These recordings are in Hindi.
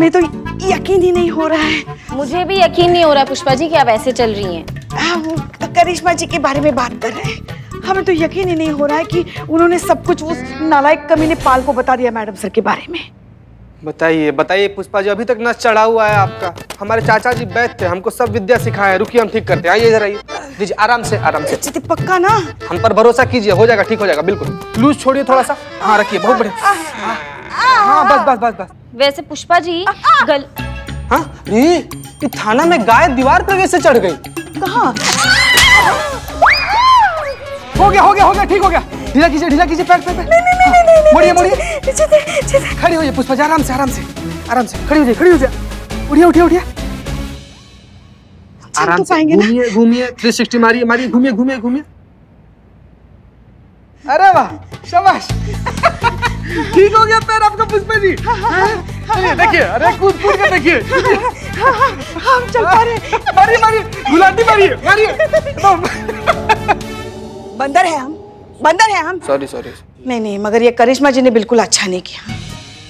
हमें तो यकीन ही नहीं हो रहा है। मुझे भी यकीन नहीं हो रहा पुष्पा जी कि आप ऐसे चल रही हैं। आ, करिश्मा जी के बारे में बात कर रहे हैं। हमें तो यकीन ही नहीं हो रहा है कि उन्होंने सब कुछ उस नालायक कमीने पाल को बता दिया मैडम सर के बारे में। बताइए बताइए पुष्पा जी अभी तक नस चढ़ा हुआ है आपका। हमारे चाचा जी बैठ थे हमको सब विद्या सिखाए रुकिए हम ठीक करते हैं। आइए इधर आइए। दीजिए आराम से आराम से। चिति पक्का ना? हम पर भरोसा कीजिए हो जाएगा ठीक हो जाएगा बिल्कुल। लूज छोड़िए थोड़ा सा। हाँ रखिए बहुत बढ़िया। हाँ बस बस बस बस। वैसे पुष्पा जी गल हाँ? ये थाना में गाय दीवार पर कैसे चढ़ गई? कहाँ? हो गया हो गया हो गया ठीक हो गया। ढीला कीजिए ढीला कीजिए पैर पैर पैर। मोड़िए मोड़िए। खड़ी होइए पुष्पा जी आराम से आराम से आराम से। खड़ी हो जाइए खड़ी हो जाइए। उठिए उठिए उठिए। आराम तो से। पाएँगे ना? घूमिए घूमिए 360 मारिए मारिए घूमिए घूमिए घूमिए। अरे वाह शाबाश। ठीक हो गया पैर आपका पुष्पा जी। चलिए देखिए अरे कूद कूद के देखिए। हम चल पा रहे मारिए मारिए गुलाटी मारिए मारिए। बंदर है हम बंदर है हम। सॉरी सॉरी नहीं नहीं मगर ये करिश्मा जी ने बिल्कुल अच्छा नहीं किया।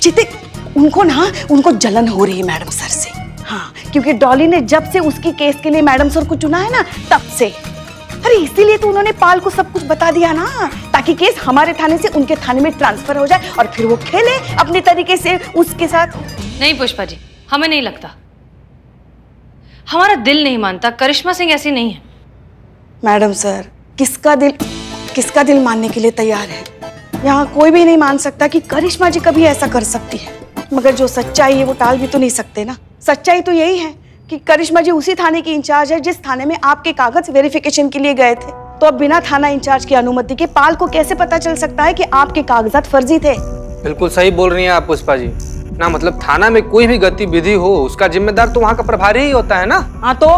चिते उनको ना उनको जलन हो रही है मैडम सर से। हाँ क्योंकि डॉली ने जब से उसकी केस के लिए मैडम सर को चुना है ना तब से। अरे इसीलिए तो उन्होंने पाल को सब कुछ बता दिया ना ताकि केस हमारे थाने से उनके थाने में ट्रांसफ़र हो जाए और फिर वो खेले अपने तरीके से उसके साथ। नहीं पुष्पा जी हमें नहीं लगता। हमारा दिल नहीं मानता करिश्मा सिंह ऐसी नहीं है। मैडम सर किसका दिल किसका दिल मानने के लिए तैयार है? यहाँ कोई भी नहीं मान सकता कि करिश्मा जी कभी ऐसा कर सकती है। मगर जो सच्चाई है वो टाल भी तो नहीं सकते ना। सच्चाई तो यही है कि करिश्मा जी उसी थाने की इंचार्ज है जिस थाने में आपके कागज़ वेरिफिकेशन के लिए गए थे। तो अब बिना थाना इंचार्ज की अनुमति के पाल को कैसे पता चल सकता है कि आपके कागजात फर्जी थे? बिल्कुल सही बोल रही हैं आप पुष्पा जी। ना मतलब थाना में कोई भी गतिविधि हो उसका जिम्मेदार तो वहाँ का प्रभारी ही होता है ना? हाँ तो?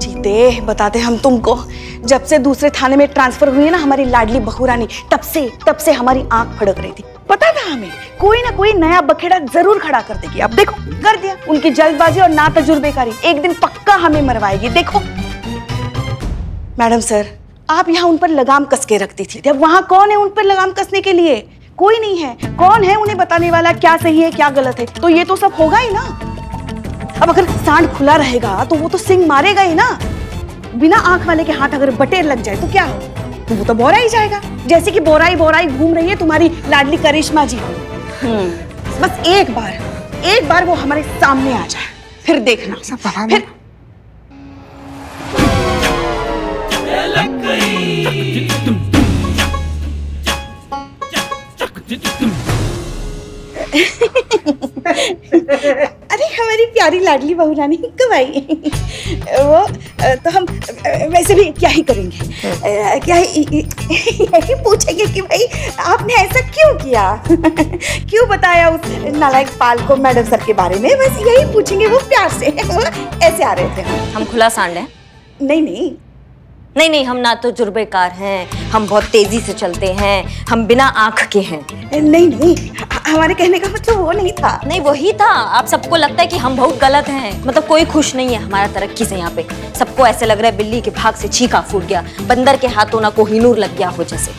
जीते बताते हम तुमको। जब से दूसरे थाने में ट्रांसफ़र हुई है ना हमारी लाडली बहुरानी तब से तब से हमारी आँख फड़क रही थी। पता था हमें? कोई ना कोई नया बखेड़ा ज़रूर खड़ा कर देगी। अब देखो, कर दिया। उनकी जल्दबाजी और ना तजुर्बेकारी। एक दिन पक्का हमें मरवाएगी। देखो। मैडम सर, आप यहाँ उन पर लगाम कस के रखती थी। अब वहाँ कौन है उन पर लगाम कसने के लिए? कोई नहीं है। कौन है उन्हें बताने वाला क्या सही है, क्या गलत है? तो ये तो सब होगा ही ना। अब अगर सांड खुला रहेगा तो वो तो सिंह मारेगा ही ना। बिना आँख वाले के हाथ अगर बटेर लग जाए तो क्या हो? तो वो तो बोरा ही जाएगा। जैसे कि बोराई बोराई घूम रही है तुम्हारी लाडली करिश्मा जी। हम्म, बस एक बार एक बार वो हमारे सामने आ जाए। फिर देखना। फिर अरे हमारी प्यारी लाडली बहू रानी कब आई वो तो हम वैसे भी क्या ही करेंगे? क्या ही यही पूछेंगे कि भाई आपने ऐसा क्यों किया? क्यों बताया उस नालायक पाल को मैडम सर के बारे में? बस यही पूछेंगे वो प्यार से। वो ऐसे आ रहे थे। हम खुला सांड हैं। नहीं नहीं नहीं नहीं हम ना तो जुर्बेकार हैं हम बहुत तेज़ी से चलते हैं हम बिना आँख के हैं। नहीं नहीं हमारे कहने का मतलब वो नहीं था। नहीं वही था। आप सबको लगता है कि हम बहुत गलत हैं। मतलब कोई खुश नहीं है हमारा तरक्की से यहाँ पे। सबको ऐसे लग रहा है बिल्ली के भाग से छीका फूट गया बंदर के हाथों ना कोहिनूर लग गया हो जैसे।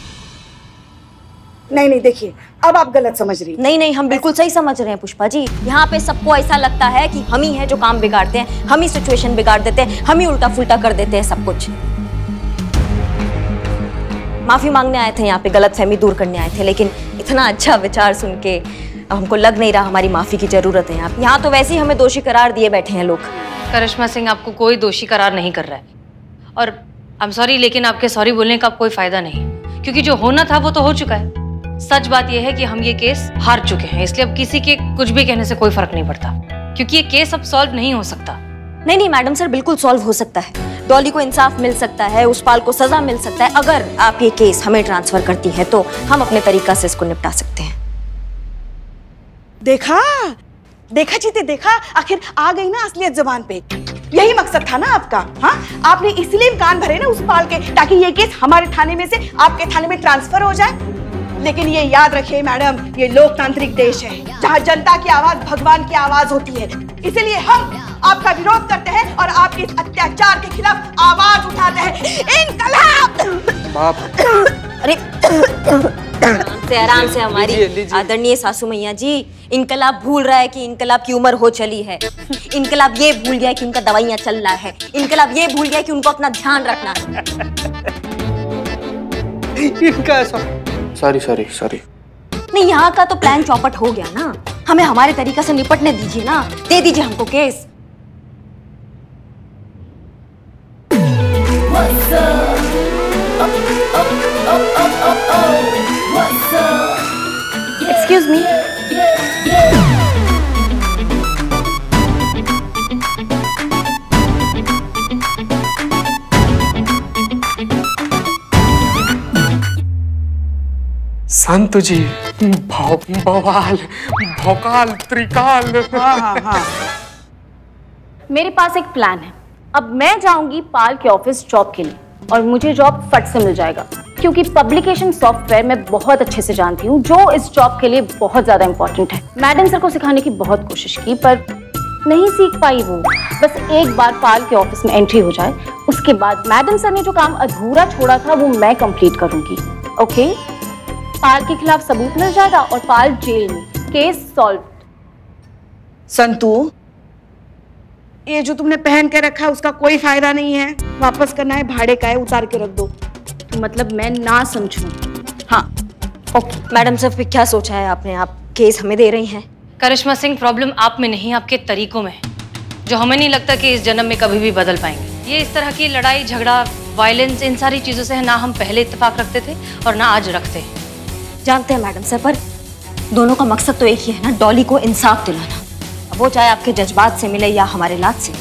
नहीं नहीं देखिए अब आप गलत समझ रही नहीं नहीं हम बिल्कुल सही समझ रहे हैं पुष्पा जी। यहाँ पे सबको ऐसा लगता है कि हम ही हैं जो काम बिगाड़ते हैं हम ही सिचुएशन बिगाड़ देते हैं हम ही उल्टा फुल्टा कर देते हैं सब कुछ। माफ़ी मांगने आए थे यहाँ पे गलत फहमी दूर करने आए थे लेकिन इतना अच्छा विचार सुन के अब हमको लग नहीं रहा हमारी माफ़ी की ज़रूरत है। यहाँ यहाँ तो वैसे ही हमें दोषी करार दिए बैठे हैं लोग। करिश्मा सिंह आपको कोई दोषी करार नहीं कर रहा है। और आई एम सॉरी लेकिन आपके सॉरी बोलने का कोई फ़ायदा नहीं। क्योंकि जो होना था वो तो हो चुका है। सच बात यह है कि हम ये केस हार चुके हैं इसलिए अब किसी के कुछ भी कहने से कोई फ़र्क नहीं पड़ता। क्योंकि ये केस अब सॉल्व नहीं हो सकता। नहीं नहीं मैडम सर बिल्कुल सॉल्व हो सकता है। डॉली को इंसाफ मिल सकता है, उस पाल को सजा मिल सकता है। अगर आप ये केस हमें ट्रांसफ़र करती है तो हम अपने तरीका से इसको निपटा सकते हैं। देखा? देखा जीते देखा? आखिर आ गई ना असलियत जबान पे। यही मकसद था ना आपका हाँ? आपने इसलिए कान भरे ना उस पाल के, ताकि ये केस हमारे थाने में से आपके थाने में ट्रांसफ़र हो जाए। लेकिन ये याद रखिए मैडम, ये लोकतांत्रिक देश है, जहाँ जनता की आवाज़ भगवान की आवाज़ होती है। इसीलिए हम आपका विरोध करते हैं और आपके इस अत्याचार के खिलाफ आवाज़ उठाते हैं। इनकलाब! बाप अरे आराम से आराम से हमारी। आदरणीय सासू मैया जी इनकलाब भूल रहा है कि इनकलाब की उम्र हो चली है। इनकलाब ये भूल गया कि उनका दवाइयाँ चल रहा है। इनकलाब ये भूल गया कि उनको अपना ध्यान रखना है। इनका सॉरी सॉरी सॉरी नहीं यहाँ का तो प्लान चौपट हो गया ना। हमें हमारे तरीका से निपटने दीजिए ना। दे दीजिए हमको केस। एक्सक्यूज मी संत जी भौ बवाल भौकाल त्रिकाल। हाँ हाँ हाँ। मेरे पास एक प्लान है। अब मैं जाऊँगी पाल के ऑफ़िस जॉब के लिए और मुझे जॉब फट से मिल जाएगा। क्योंकि पब्लिकेशन सॉफ्टवेयर मैं बहुत अच्छे से जानती हूँ, जो इस जॉब के लिए बहुत ज़्यादा इंपॉर्टेंट है। मैडम सर को सिखाने की बहुत कोशिश की, पर नहीं सीख पाई वो। बस एक बार पाल के ऑफ़िस में एंट्री हो जाए, उसके बाद मैडम सर ने जो काम अधूरा छोड़ा था, वो मैं कंप्लीट करूँगी। ओके पाल के खिलाफ सबूत मिल जाएगा और पाल जेल में केस सॉल्व संतू ये जो तुमने पहन के रखा है उसका कोई फ़ायदा नहीं है। वापस करना है भाड़े का है उतार के रख दो। तो मतलब मैं ना समझू। हाँ ओके। मैडम सर फिर क्या सोचा है आपने? आप केस हमें दे रही हैं। करिश्मा सिंह प्रॉब्लम आप में नहीं आपके तरीकों में है। जो हमें नहीं लगता कि इस जन्म में कभी भी बदल पाएँगे। ये इस तरह की लड़ाई झगड़ा वायलेंस इन सारी चीज़ों से है ना हम पहले इतफाक रखते थे और ना आज रखते हैं। जानते हैं मैडम सर पर दोनों का मकसद तो एक ही है ना डॉली को इंसाफ दिलाना। वो चाहे आपके जज्बात से मिले या हमारे लात से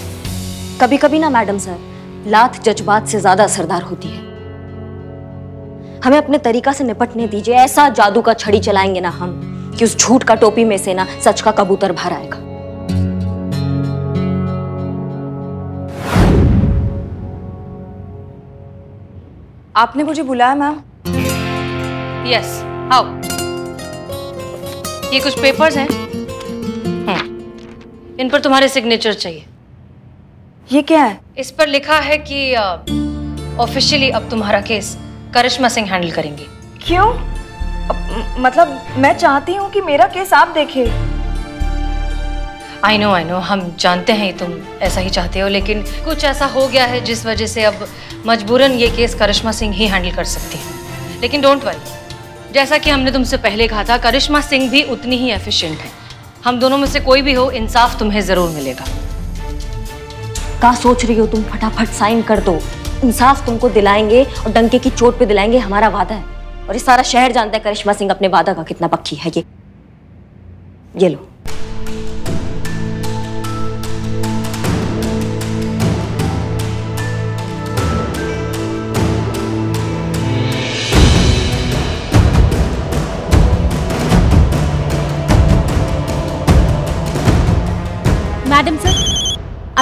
कभी कभी ना, मैडम सर, लात जज्बात से ज़्यादा असरदार होती है। हमें अपने तरीका से निपटने दीजिए, ऐसा जादू का छड़ी चलाएँगे ना हम कि उस झूठ का टोपी में से ना सच का कबूतर भर आएगा। आपने मुझे बुलाया, मैम? यस आओ। ये कुछ पेपर्स हैं। इन पर तुम्हारे सिग्नेचर चाहिए। ये क्या है? इस पर लिखा है कि ऑफिशियली अब तुम्हारा केस करिश्मा सिंह हैंडल करेंगे। क्यों? अब, मतलब मैं चाहती हूँ कि मेरा केस आप देखे। आई नो आई नो हम जानते हैं तुम ऐसा ही चाहते हो लेकिन कुछ ऐसा हो गया है जिस वजह से अब मजबूरन ये केस करिश्मा सिंह ही हैंडल कर सकती है। लेकिन डोंट वरी जैसा कि हमने तुमसे पहले कहा था करिश्मा सिंह भी उतनी ही एफिशिएंट है। हम दोनों में से कोई भी हो, इंसाफ तुम्हें ज़रूर मिलेगा। क्या सोच रही हो तुम? फटाफट साइन कर दो। इंसाफ तुमको दिलाएँगे और डंके की चोट पे दिलाएँगे, हमारा वादा है। और ये सारा शहर जानता है करिश्मा सिंह अपने वादा का कितना पक्की है, ये। ये लो।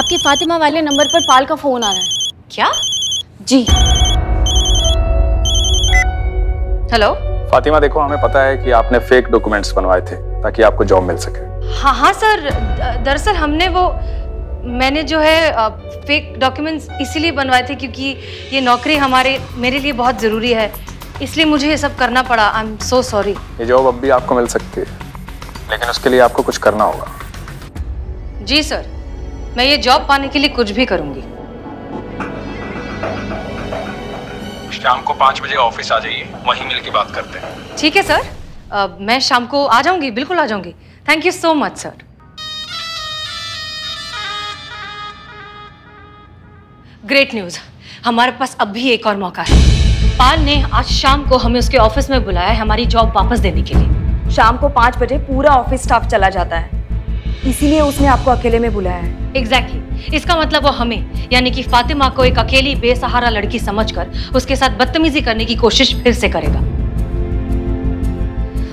आपके फातिमा वाले नंबर पर पाल का फ़ोन आ रहा है। क्या? जी। हेलो फातिमा देखो हमें पता है कि आपने फेक डॉक्यूमेंट्स बनवाए थे ताकि आपको जॉब मिल सके। हाँ हाँ सर दरअसल हमने वो मैंने जो है फेक डॉक्यूमेंट्स इसीलिए बनवाए थे क्योंकि ये नौकरी हमारे मेरे लिए बहुत ज़रूरी है। इसलिए मुझे ये सब करना पड़ा। आई एम सो सॉरी ये जॉब अब भी आपको मिल सकती है लेकिन उसके लिए आपको कुछ करना होगा। जी सर। मैं ये जॉब पाने के लिए कुछ भी करूँगी। शाम को पाँच बजे ऑफ़िस आ जाइए वहीं मिल के बात करते हैं। ठीक है सर अ, मैं शाम को आ जाऊँगी बिल्कुल आ जाऊँगी। Thank you so much sir great news हमारे पास अब भी एक और मौका है। पाल ने आज शाम को हमें उसके ऑफ़िस में बुलाया है हमारी जॉब वापस देने के लिए। शाम को पाँच बजे पूरा ऑफ़िस स्टाफ चला जाता है। इसीलिए उसने आपको अकेले में बुलाया है। Exactly exactly. इसका मतलब वो हमें, यानी कि फातिमा को एक अकेली बेसहारा लड़की समझकर उसके साथ बदतमीजी करने की कोशिश फिर से करेगा।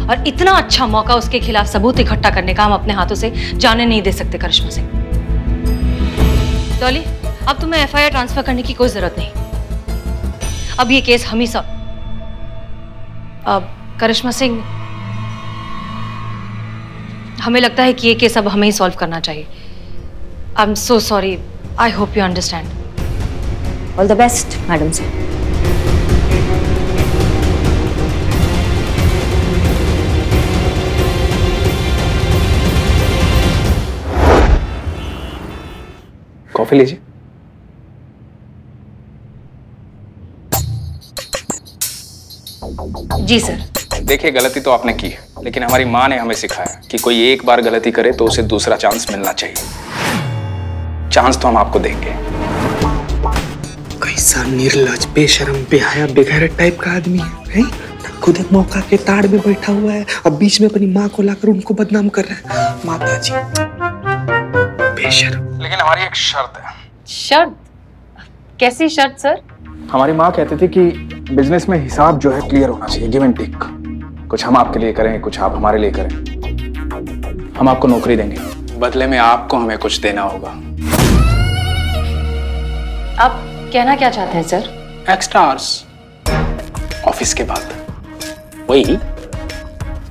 और इतना अच्छा मौका उसके खिलाफ सबूत इकट्ठा करने का हम अपने हाथों से जाने नहीं दे सकते करिश्मा सिंह डॉली, अब तुम्हें एफआईआर ट्रांसफ़र करने की कोई ज़रूरत नहीं। अब ये केस हम ही सब। अब करिश्मा सिंह, हमें लगता है कि ये केस अब हमें ही सॉल्व करना चाहिए। I'm so sorry. I hope you understand. All the best, madam sir. Coffee लीजिए जी सर देखिए गलती तो आपने की लेकिन हमारी माँ ने हमें सिखाया कि कोई एक बार गलती करे तो उसे दूसरा चांस मिलना चाहिए चांस तो हम आपको देंगे। कैसा निर्लज बेशरम बेहया बेगैरत टाइप का आदमी है, है? खुद एक मौका के ताड़ में बैठा हुआ है और बीच में अपनी माँ को लाकर उनको बदनाम कर रहा है। माता जी बेशरम। लेकिन हमारी एक शर्त है। शर्त? कैसी शर्त सर? हमारी माँ कहती थी कि बिज़नेस में हिसाब जो है क्लियर होना चाहिए गिव एंड टेक कुछ हम आपके लिए करें कुछ आप हमारे लिए करें। हम आपको नौकरी देंगे। बदले में आपको हमें कुछ देना होगा। आप कहना क्या चाहते हैं सर? एक्स्ट्रा आवर्स ऑफ़िस के बाद. वही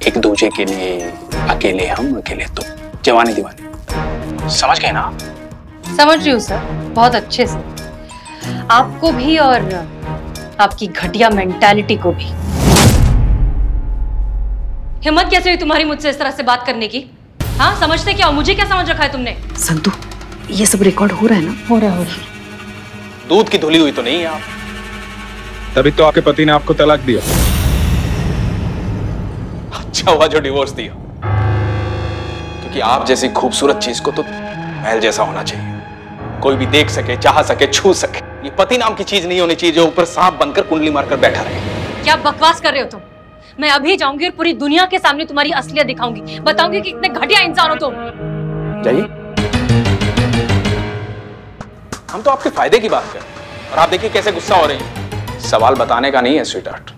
एक दूजे के लिए अकेले हम अकेले तुम. जवानी दीवानी. समझ गए ना? समझ रही हूँ सर. बहुत अच्छे से. आपको भी और आपकी घटिया मेंटालिटी को भी. हिम्मत कैसे हुई तुम्हारी मुझसे इस तरह से बात करने की? हाँ समझते क्या हो? मुझे क्या समझ रखा है तुमने? संतु ये सब रिकॉर्ड हो रहा है ना? हो रहा है हो रहा दूध की धुली हुई तो नहीं है आप। तभी तो आपके पति ने आपको तलाक दिया। अच्छा हुआ जो डिवोर्स दिया। क्योंकि आप जैसी खूबसूरत चीज़ को तो महल जैसा होना चाहिए। कोई भी देख सके चाह सके छू सके। ये पति नाम की चीज़ नहीं होनी चाहिए जो ऊपर सांप बनकर कुंडली मारकर बैठा रहे। क्या बकवास कर रहे हो तुम? मैं अभी जाऊँगी और पूरी दुनिया के सामने तुम्हारी असलियत दिखाऊँगी। बताऊँगी कि कितने घटिया इंसान हो तुम। जाइए। हम तो आपके फ़ायदे की बात करें। और आप देखिए कैसे गुस्सा हो रहे हैं। सवाल बताने का नहीं है स्वीट आर्ट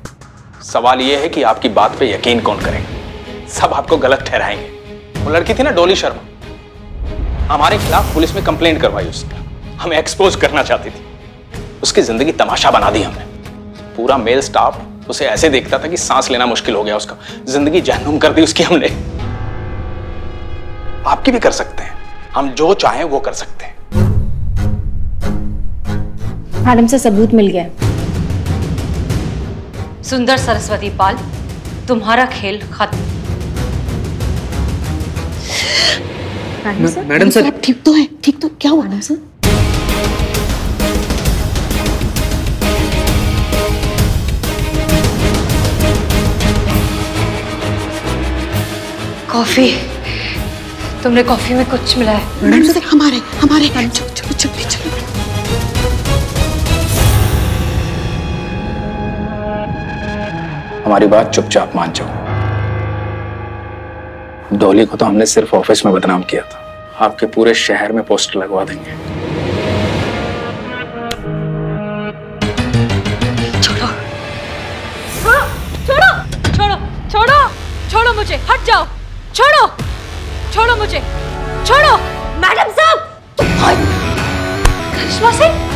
सवाल यह है कि आपकी बात पे यकीन कौन करेगा? सब आपको गलत ठहराएँगे। वो लड़की थी ना, डोली शर्मा। हमारे खिलाफ पुलिस में कंप्लेंट करवाई उसने। हमें एक्सपोज करना चाहती थी। उसकी ज़िंदगी तमाशा बना दी हमने। पूरा मेल स्टाफ उसे ऐसे देखता था कि सांस लेना मुश्किल हो गया उसका। ज़िंदगी जहनुम कर दी उसकी हमने। आपकी भी कर सकते हैं। हम जो चाहें वो कर सकते हैं। मैडम से सबूत मिल गया। सुंदर सरस्वती पाल तुम्हारा खेल खत्म। मैडम सर आप ठीक तो है? ठीक तो क्या हुआ ना सर? कॉफ़ी। तुमने कॉफ़ी में कुछ मिलाया? मैडम सर हमारे हमारे चलो चलो चलो चलो हमारी बात चुपचाप मान जाओ। डोली को तो हमने सिर्फ़ ऑफ़िस में बदनाम किया था। आपके पूरे शहर में पोस्टर लगवा देंगे। छोड़ो। छोड़ो मुझे, हट जाओ। छोड़ो छोड़ो मुझे, छोड़ो। मैडम साहब करिश्मा सिंह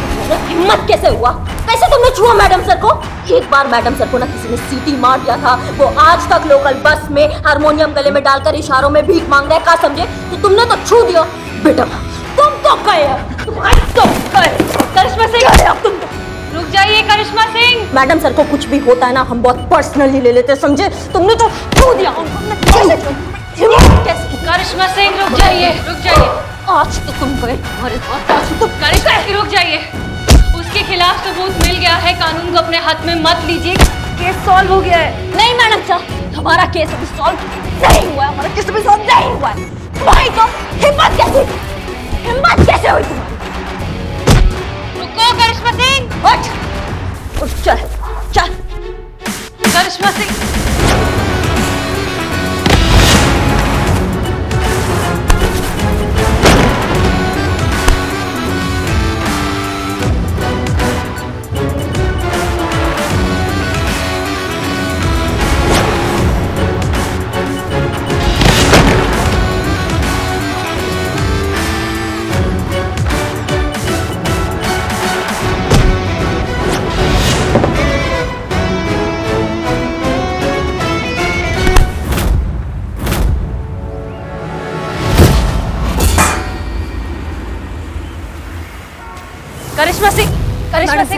हिम्मत कैसे हुआ? कैसे तुमने छुआ मैडम सर को। एक बार मैडम सर को ना किसी ने सीटी मार दिया था। वो आज तक लोकल बस में हारमोनियम गले में डालकर इशारों में भीख मांग रहे हैं, का समझे? तो तुमने तो छू दिया। बेटा तुम तो गए तुम्हारी तो गए करिश्मा सिंह गए अब तुम तो। रुक जाइए करिश्मा सिंह। मैडम सर को कुछ भी होता है ना हम बहुत पर्सनली ले लेते समझे? तुमने तो छू दिया। करिश्मा सिंह रुक जाइए रुक जाइए। आज तो तुम गए हाथ आज तो करिश्मा रुक जाइए। उसके खिलाफ सबूत मिल गया है। कानून को अपने हाथ में मत लीजिए। केस सॉल्व हो गया है। नहीं मैडम साहब हमारा केस अभी सॉल्व नहीं हुआ है। हमारा केस अभी सॉल्व नहीं हुआ है। भाई तो हिम्मत कैसे हिम्मत कैसे हुई तुम्हारी? रुको करिश्मा सिंह। उठ। उठ चल। चल। करिश्मा सिंह।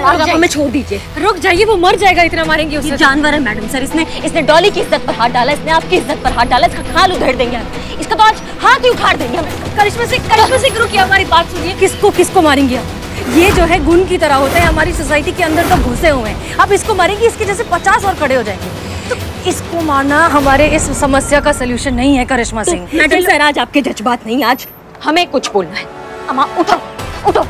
आप हमें छोड़ दीजिए। रुक जाइए वो मर जाएगा इतना मारेंगे उसे। जानवर है मैडम सर इसने इसने डॉली की इज़्ज़त पर हाथ डाला इसने आपकी इज़्ज़त पर हाथ डाला इसका खाल उधेड़ देंगे हम। इसका तो आज हाथ ही उखाड़ देंगे हम। करिश्मा सिंह करिश्मा सिंह रुकिए हमारी बात सुनिए। किसको किसको मारेंगे आप? ये जो है गुण की तरह होता है हमारी सोसाइटी के अंदर तो घुसे हुए हैं। आप इसको मारेंगे इसके जैसे पचास और खड़े हो जाएँगे। तो इसको मारना हमारे इस समस्या का सोल्यूशन नहीं है करिश्मा सिंह। मैडम सर आज आपके जज्बात नहीं आज हमें कुछ बोलना है। अम्मा उठो उठो।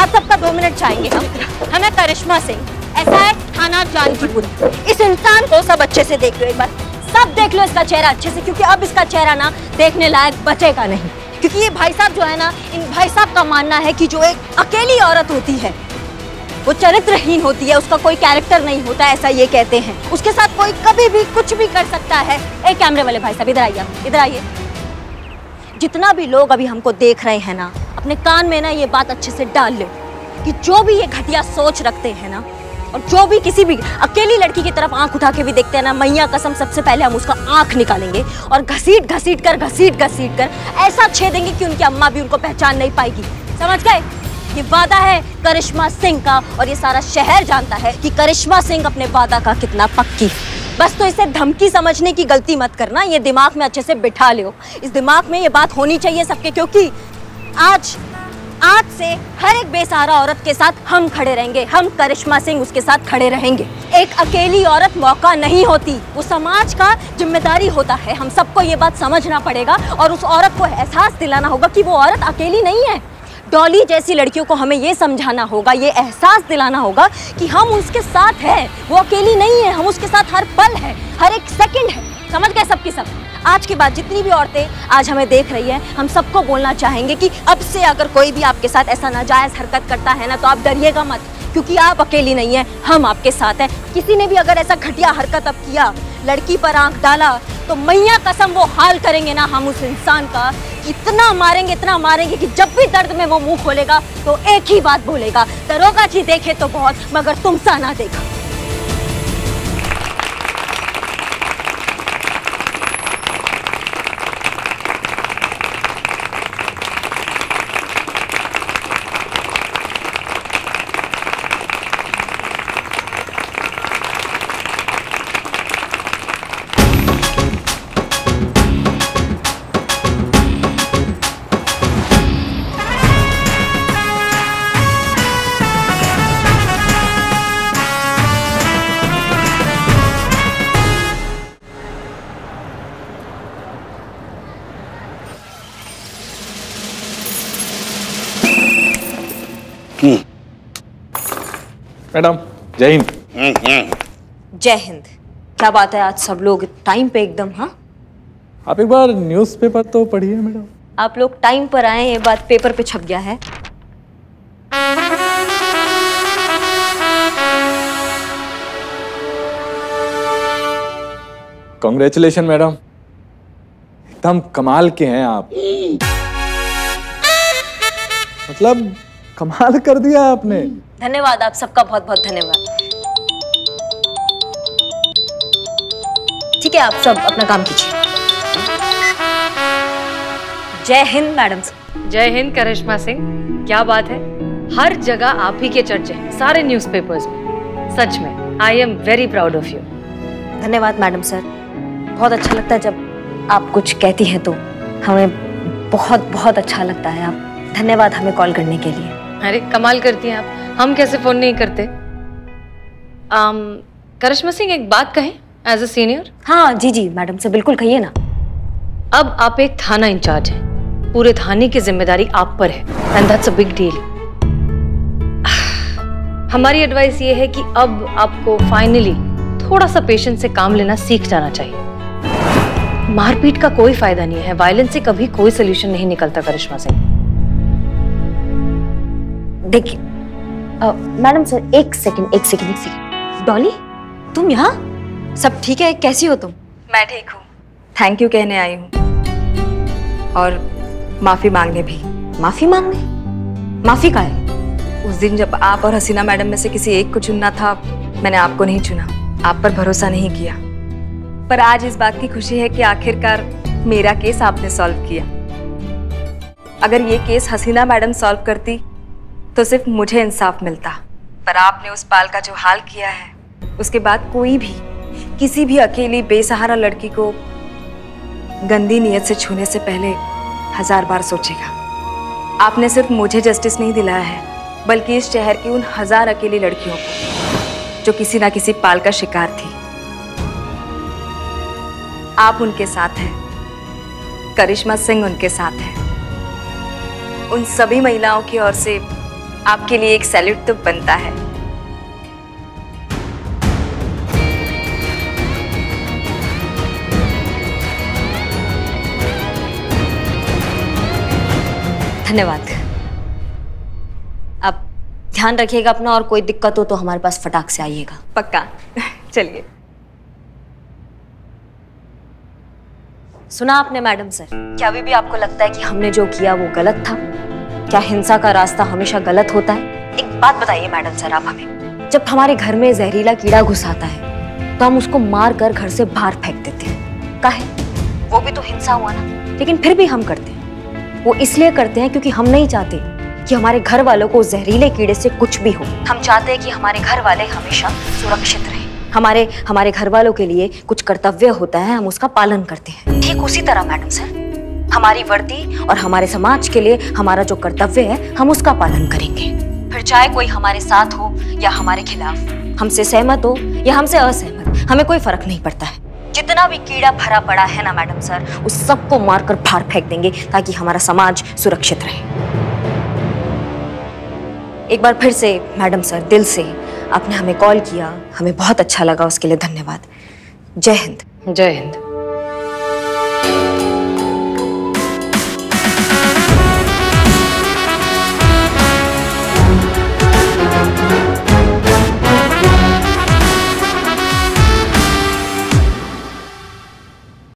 आप सबका दो मिनट चाहेंगे हम हमें करिश्मा सिंह, ऐसा है, थाना जानकीपुर। इस इंसान को सब अच्छे से देख लो एक बार। सब देख लो इसका चेहरा अच्छे से, क्योंकि अब इसका चेहरा ना देखने लायक बचेगा नहीं। क्योंकि ये भाई साहब जो है ना, इन भाई साहब का मानना है कि जो एक अकेली औरत होती है, वो चरित्रहीन होती है, उसका कोई कैरेक्टर नहीं होता, ऐसा ये कहते हैं। उसके साथ कोई कभी भी कुछ भी कर सकता है। एक कैमरे वाले भाई साहब, इधर आइए इधर आइए। जितना भी लोग अभी हमको देख रहे हैं ना अपने कान में ना ये बात अच्छे से डाल ले कि जो भी ये घटिया सोच रखते हैं ना, और जो भी किसी भी अकेली लड़की की तरफ़ आँख उठा के भी देखते हैं ना, मैया कसम सबसे पहले हम उसका आँख निकालेंगे और घसीट घसीट कर, घसीट घसीट कर ऐसा छेदेंगे कि उनकी अम्मा भी उनको पहचान नहीं पाएगी। समझ गए? ये वादा है करिश्मा सिंह का, और ये सारा शहर जानता है कि करिश्मा सिंह अपने वादा का कितना पक्की। बस तो इसे धमकी समझने की गलती मत करना, ये दिमाग में अच्छे से बिठा लो इस दिमाग में ये बात होनी चाहिए सबके, क्योंकि आज आज से हर एक बेसहारा औरत के साथ हम खड़े रहेंगे। हम करिश्मा सिंह उसके साथ खड़े रहेंगे। एक अकेली औरत मौका नहीं होती। वो समाज का ज़िम्मेदारी होता है। हम सबको ये बात समझना पड़ेगा और उस औरत को एहसास दिलाना होगा कि वो औरत अकेली नहीं है। डॉली जैसी लड़कियों को हमें ये समझाना होगा ये एहसास दिलाना होगा कि हम उसके साथ हैं। वो अकेली नहीं है। हम उसके साथ हर पल है। हर एक सेकेंड है। समझ गए सबकी सब, की सब आज के बाद जितनी भी औरतें आज हमें देख रही हैं, हम सबको बोलना चाहेंगे कि अब से अगर कोई भी आपके साथ ऐसा नाजायज हरकत करता है ना तो आप डरिएगा मत, क्योंकि आप अकेली नहीं हैं, हम आपके साथ हैं। किसी ने भी अगर ऐसा घटिया हरकत अब किया, लड़की पर आँख डाला तो मैया कसम वो हाल करेंगे ना, हम उस इंसान का इतना मारेंगे इतना मारेंगे कि जब भी दर्द में वो मुँह खोलेगा तो एक ही बात बोलेगा, दरोगा जी देखे तो बहुत, मगर तुम सा ना देखा। मैडम जय हिंद। जय हिंद। क्या बात है आज सब लोग टाइम पे एकदम हाँ? आप एक बार न्यूज़पेपर तो पढ़िए मैडम। आप लोग टाइम पर आए ये बात पेपर पे छप गया है। Congratulation madam. एकदम कमाल के हैं आप। मतलब कमाल कर दिया आपने। धन्यवाद आप सबका बहुत बहुत धन्यवाद। ठीक है आप सब अपना काम कीजिए। जय हिंद मैडम जय हिंद करिश्मा सिंह। क्या बात है? हर जगह आप ही के चर्चे हैं सारे न्यूज़पेपर्स में। सच में I am very proud of you धन्यवाद मैडम सर। बहुत अच्छा लगता है जब आप कुछ कहती हैं तो। हमें बहुत बहुत अच्छा लगता है। आप धन्यवाद हमें कॉल करने के लिए। अरे कमाल करती हैं आप। हम कैसे फ़ोन नहीं करते? um, करिश्मा सिंह एक बात कहें एज अ सीनियर हाँ जी जी मैडम से बिल्कुल कहिए ना। अब आप एक थाना इंचार्ज हैं। पूरे थाने की ज़िम्मेदारी आप पर है and that's a big deal हमारी एडवाइस ये है कि अब आपको फाइनली थोड़ा सा पेशेंस से काम लेना सीख जाना चाहिए। मारपीट का कोई फ़ायदा नहीं है वायलेंस से कभी कोई सोल्यूशन नहीं निकलता करिश्मा सिंह। देखिए मैडम सर एक सेकंड एक सेकंड एक सेकंड डॉली तुम यहाँ? सब ठीक है? कैसी हो तुम? मैं ठीक हूँ। थैंक यू कहने आई हूँ। और माफ़ी मांगने भी। माफ़ी मांगने? माफ़ी का है? उस दिन जब आप और हसीना मैडम में से किसी एक को चुनना था मैंने आपको नहीं चुना। आप पर भरोसा नहीं किया। पर आज इस बात की खुशी है कि आखिरकार मेरा केस आपने सॉल्व किया। अगर ये केस हसीना मैडम सॉल्व करती तो सिर्फ़ मुझे इंसाफ मिलता। पर आपने उस पाल का जो हाल किया है, उसके बाद कोई भी, किसी भी अकेली बेसहारा लड़की को गंदी नीयत से छूने से पहले हज़ार बार सोचेगा। आपने सिर्फ़ मुझे जस्टिस नहीं दिलाया है, बल्कि इस शहर की उन हज़ार अकेली लड़कियों को, जो किसी ना किसी पाल का शिकार थी। आप उनके साथ हैं, करिश्मा सिंह उनके साथ है। उन सभी महिलाओं की ओर से आपके लिए एक सैल्यूट तो बनता है। धन्यवाद। अब ध्यान रखिएगा अपना और कोई दिक्कत हो तो हमारे पास फटाक से आइएगा। पक्का। चलिए। सुना आपने मैडम सर क्या अभी भी आपको लगता है कि हमने जो किया वो गलत था? क्या हिंसा का रास्ता हमेशा गलत होता है? एक बात बताइए मैडम सर आप हमें। जब हमारे घर में जहरीला कीड़ा घुस आता है तो हम उसको मार कर घर से बाहर फेंक देते हैं। काहे? वो भी तो हिंसा हुआ ना। लेकिन फिर भी हम करते हैं। वो इसलिए करते हैं क्योंकि हम नहीं चाहते कि हमारे घर वालों को जहरीले कीड़े से कुछ भी हो। हम चाहते हैं कि हमारे घर वाले हमेशा सुरक्षित रहें। हमारे हमारे घर वालों के लिए कुछ कर्तव्य होता है, हम उसका पालन करते हैं। ठीक उसी तरह मैडम सर। हमारी वर्दी और हमारे समाज के लिए हमारा जो कर्तव्य है, हम उसका पालन करेंगे। फिर चाहे कोई हमारे साथ हो या हमारे खिलाफ, हमसे सहमत हो या हमसे असहमत, हमें कोई फ़र्क नहीं पड़ता है। जितना भी कीड़ा भरा पड़ा है ना, मैडम सर, उस सबको मारकर बाहर फेंक देंगे ताकि हमारा समाज सुरक्षित रहे। एक बार फिर से, मैडम सर, दिल से आपने हमें कॉल किया, हमें बहुत अच्छा लगा, उसके लिए धन्यवाद। जय हिंद। जय हिंद।